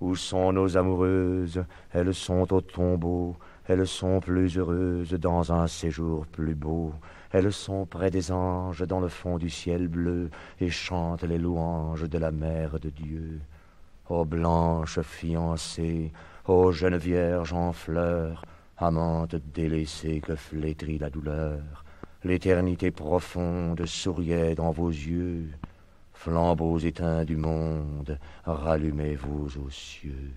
Où sont nos amoureuses? Elles sont au tombeau, elles sont plus heureuses dans un séjour plus beau. Elles sont près des anges dans le fond du ciel bleu et chantent les louanges de la mère de Dieu. Ô blanche fiancée, ô jeune vierge en fleurs, amante délaissée que flétrit la douleur, l'éternité profonde souriait dans vos yeux. Flambeaux éteints du monde, rallumez-vous aux cieux.